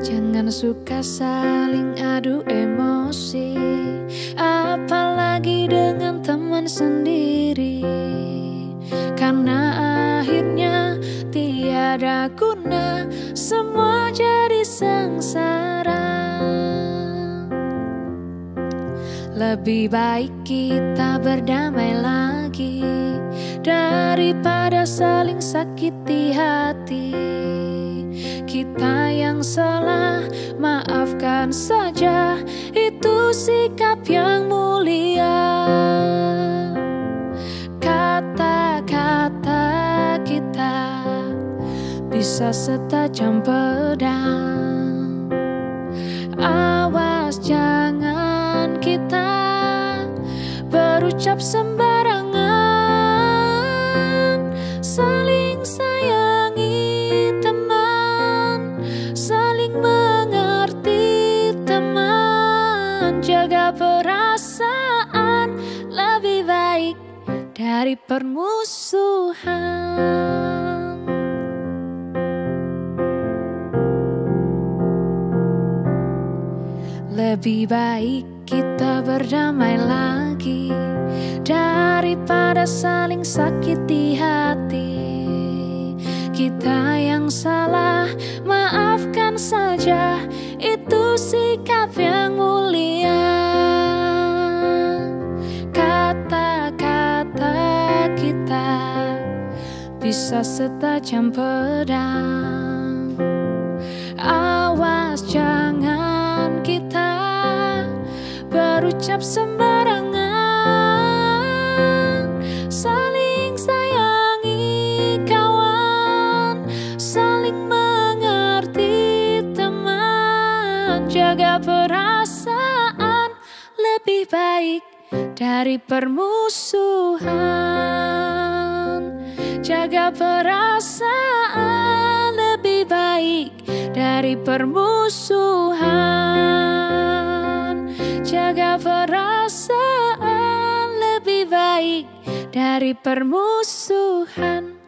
Jangan suka saling adu emosi Apalagi dengan teman sendiri. Karena akhirnya tiada guna Semua jadi sengsara. Lebih baik kita berdamai lagi Daripada saling sakiti hati yang salah, maafkan saja. Itu sikap yang mulia. Kata-kata kita bisa setajam pedang. Awas jangan kita berucap sembarangan. Mengerti teman, jaga perasaan lebih baik dari permusuhan. Lebih baik kita berdamai lagi daripada saling sakiti hati. Kita yang salah, bisa setajam pedang. Awas jangan kita berucap sembarangan. Saling sayangi kawan, saling mengerti teman, jaga perasaan lebih baik dari permusuhan. Jaga perasaan lebih baik dari permusuhan. Jaga perasaan lebih baik dari permusuhan.